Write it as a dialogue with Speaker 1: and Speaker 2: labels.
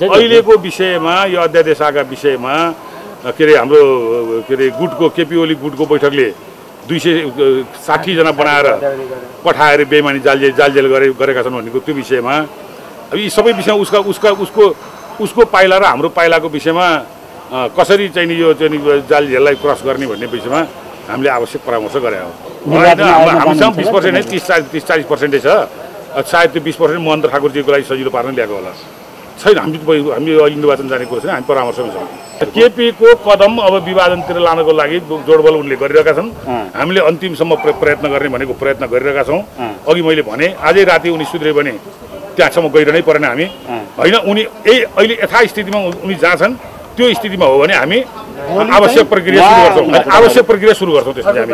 Speaker 1: अहिलेको विषयमा यो अध्यादेशका विषयमा के अरे हाम्रो के अरे गुटको केपी ओली गुटको बैठकले दुई सय साठीजना बनाएर पठाएर बेमानी जालजेल जालजेल गरे गरेका छन् भनेको त्यो विषयमा अब यी सबै विषयमा उसका उसका उसको उसको पाइला र हाम्रो पाइलाको विषयमा कसरी चाहिँ नि यो चाहिँ नि जाल जेललाई क्रस गर्ने भन्ने विषयमा हामीले आवश्यक परामर्श गरे हो। हामीसँग बिस पर्सेन्ट है तिस चालिस तिस चालिस पर्सेन्टै छ। सायद त्यो बिस पर्सेन्ट महेन्द्र ठाकुरजीको लागि सजिलो पार्न ल्याएको होला। छैन हामी हामी अहिले निर्वाचन जाने कुरो छैन हामी परामर्शमा छौँ। केपीको कदम अब विभाजनतिर लानको लागि जोडबल उनले गरिरहेका छन्। हामीले अन्तिमसम्म प्र- प्रयत्न गर्ने भनेको प्रयत्न गरिरहेका छौँ। अघि मैले भने आजै राति उनी सुध्रे भने त्यहाँसम्म गइरहनै परेन हामी। होइन उनी यही अहिले यथास्थितिमा उनी जहाँ छन् त्यो स्थितिमा हो भने हामी आवश्यक प्रक्रिया सुरु गर्छौँ। आवश्यक प्रक्रिया सुरु गर्छौँ त्यसपछि हामी।